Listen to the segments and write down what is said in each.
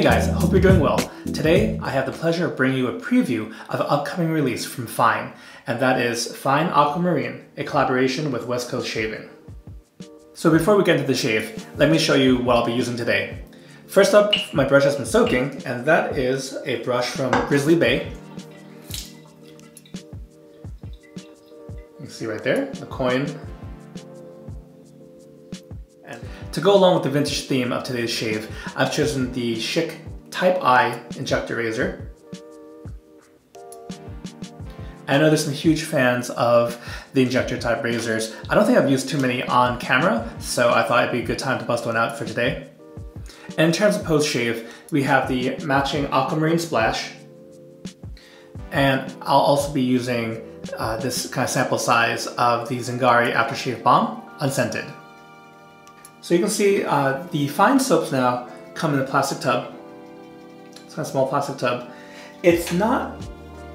Hey guys, I hope you're doing well. Today, I have the pleasure of bringing you a preview of an upcoming release from Fine, and that is Fine Aquamarine, a collaboration with West Coast Shaving. So before we get into the shave, let me show you what I'll be using today. First up, my brush has been soaking, and that is a brush from Grizzly Bay. You see right there, the coin to go along with the vintage theme of today's shave, I've chosen the Schick Type I injector razor. I know there's some huge fans of the injector type razors. I don't think I've used too many on camera, so I thought it'd be a good time to bust one out for today. And in terms of post shave, we have the matching aquamarine splash, and I'll also be using uh, this kind of sample size of the Zingari Aftershave Balm, unscented. So you can see uh, the fine soaps now come in a plastic tub. It's of small plastic tub. It's not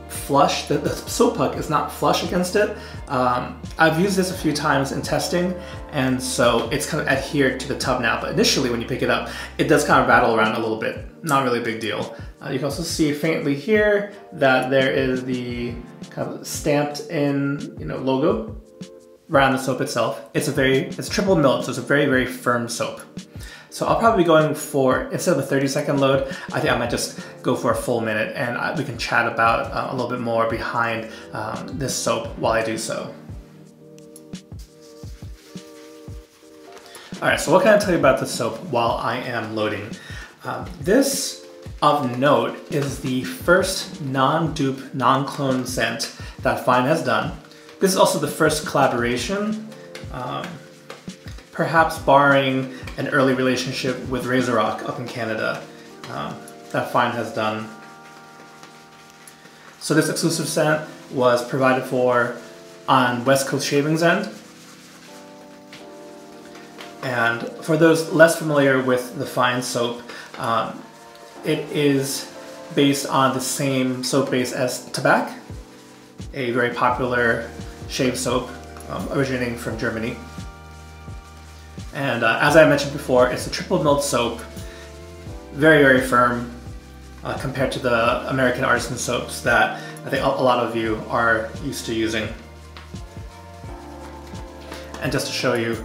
flush, the, the soap puck is not flush against it. Um, I've used this a few times in testing and so it's kind of adhered to the tub now, but initially when you pick it up, it does kind of rattle around a little bit. Not really a big deal. Uh, you can also see faintly here that there is the kind of stamped in you know, logo around the soap itself. It's a very, it's triple milled, so it's a very, very firm soap. So I'll probably be going for, instead of a 30 second load, I think I might just go for a full minute and I, we can chat about uh, a little bit more behind um, this soap while I do so. All right, so what can I tell you about the soap while I am loading? Um, this, of note, is the first non-dupe, non-clone scent that Fine has done. This is also the first collaboration, um, perhaps barring an early relationship with RazoRock up in Canada um, that Fine has done. So this exclusive scent was provided for on West Coast Shaving's end. And for those less familiar with the Fine soap, um, it is based on the same soap base as Tabac, a very popular shave soap um, originating from Germany. And uh, as I mentioned before, it's a triple milled soap, very, very firm uh, compared to the American artisan soaps that I think a lot of you are used to using. And just to show you,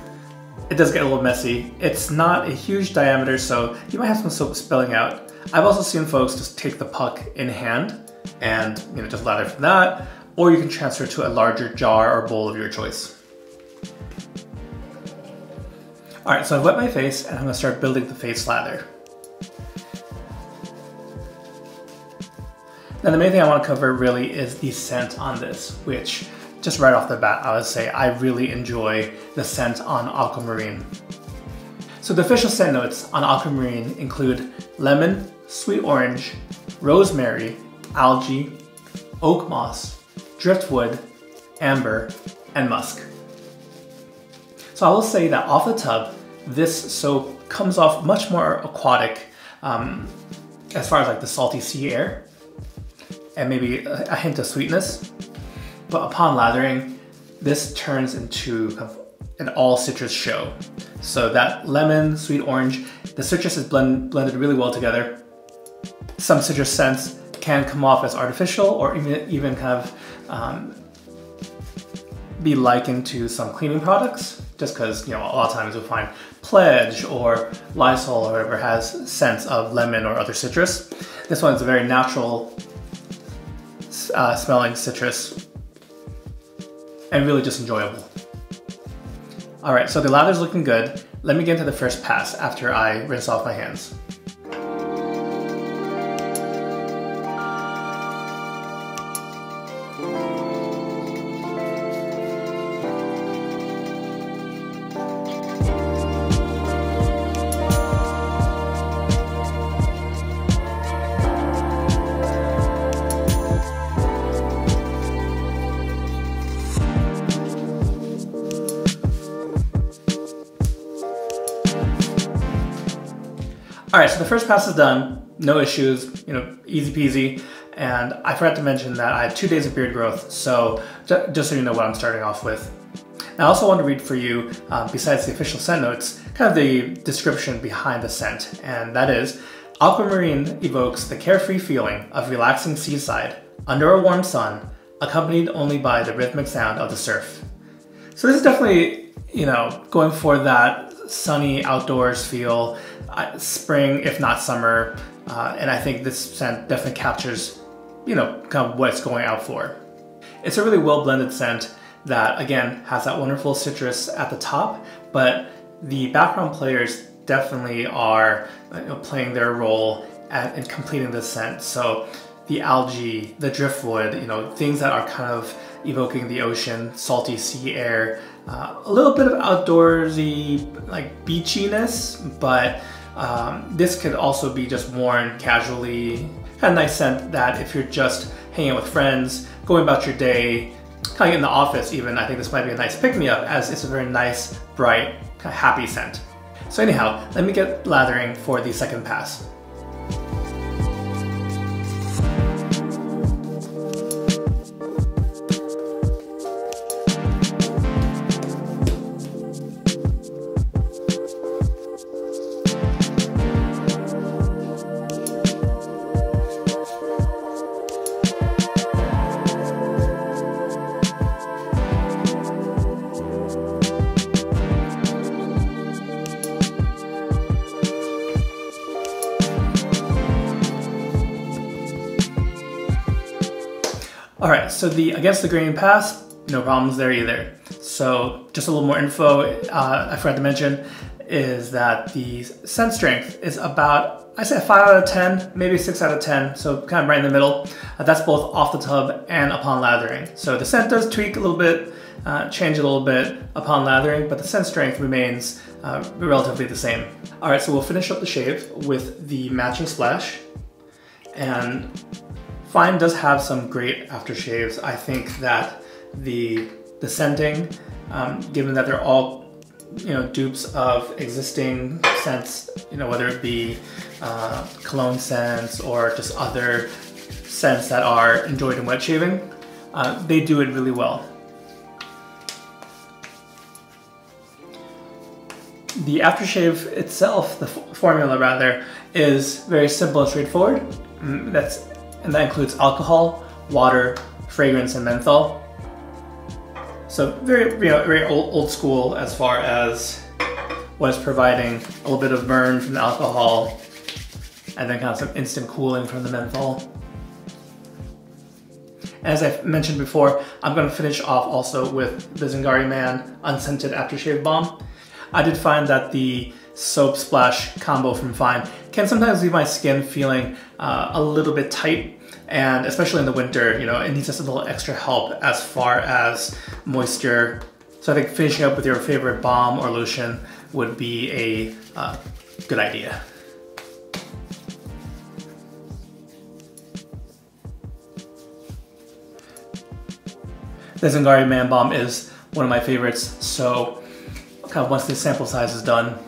it does get a little messy. It's not a huge diameter, so you might have some soap spilling out. I've also seen folks just take the puck in hand and you know just lather from that, or you can transfer to a larger jar or bowl of your choice. All right, so I've wet my face and I'm gonna start building the face lather. Now the main thing I wanna cover really is the scent on this, which just right off the bat, I would say I really enjoy the scent on Aquamarine. So the official scent notes on Aquamarine include lemon, sweet orange, rosemary, algae, oak moss, driftwood, amber, and musk. So I will say that off the tub, this soap comes off much more aquatic um, as far as like the salty sea air and maybe a, hint of sweetness. But upon lathering, this turns into an all citrus show. So that lemon, sweet orange, the citrus is blend, blended really well together. Some citrus scents can come off as artificial or even, even kind of um, be likened to some cleaning products just because you know a lot of times you'll find pledge or lysol or whatever has scents of lemon or other citrus. This one is a very natural uh, smelling citrus and really just enjoyable. All right so the lather's looking good. Let me get into the first pass after i rinse off my hands the first pass is done, no issues, you know, easy peasy. And I forgot to mention that I had two days of beard growth, so just so you know what I'm starting off with. I also want to read for you, um, besides the official scent notes, kind of the description behind the scent, and that is, Aquamarine evokes the carefree feeling of relaxing seaside under a warm sun, accompanied only by the rhythmic sound of the surf. So this is definitely, you know, going for that sunny outdoors feel, uh, spring if not summer, uh, and I think this scent definitely captures, you know, kind of what it's going out for. It's a really well blended scent that again has that wonderful citrus at the top, but the background players definitely are you know, playing their role at, in completing the scent. So the algae, the driftwood, you know, things that are kind of evoking the ocean, salty sea air, uh, a little bit of outdoorsy like beachiness, but um, this could also be just worn casually. Of nice scent that if you're just hanging out with friends, going about your day, kind of in the office even, I think this might be a nice pick-me-up as it's a very nice, bright, kind of happy scent. So anyhow, let me get lathering for the second pass. All right, so the against the grain pass, no problems there either. So just a little more info uh, I forgot to mention is that the scent strength is about, I say 5 out of 10, maybe 6 out of 10, so kind of right in the middle. Uh, that's both off the tub and upon lathering. So the scent does tweak a little bit, uh, change a little bit upon lathering, but the scent strength remains uh, relatively the same. All right, so we'll finish up the shave with the matching splash. And Fine does have some great aftershaves. I think that the the scenting, um, given that they're all you know dupes of existing scents, you know whether it be uh, cologne scents or just other scents that are enjoyed in wet shaving, uh, they do it really well. The aftershave itself, the formula rather, is very simple and straightforward. Mm, that's and that includes alcohol, water, fragrance, and menthol. So very, you know, very old, old school as far as what is providing a little bit of burn from the alcohol and then kind of some instant cooling from the menthol. As I mentioned before, I'm going to finish off also with the Zingari Man Unscented Aftershave Balm. I did find that the soap splash combo from Fine can sometimes leave my skin feeling uh, a little bit tight and especially in the winter, you know, it needs just a little extra help as far as moisture. So I think finishing up with your favorite balm or lotion would be a uh, good idea. The Zingari Man Balm is one of my favorites, so kind of once the sample size is done,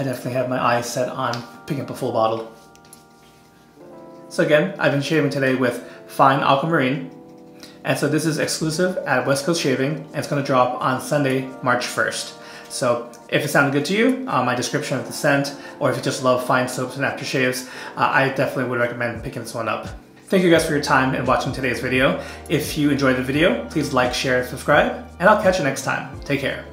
I definitely have my eyes set on picking up a full bottle. So again, I've been shaving today with Fine Aquamarine. And so this is exclusive at West Coast Shaving, and it's gonna drop on Sunday, March 1st. So if it sounded good to you, uh, my description of the scent, or if you just love fine soaps and aftershaves, uh, I definitely would recommend picking this one up. Thank you guys for your time and watching today's video. If you enjoyed the video, please like, share, and subscribe, and I'll catch you next time. Take care.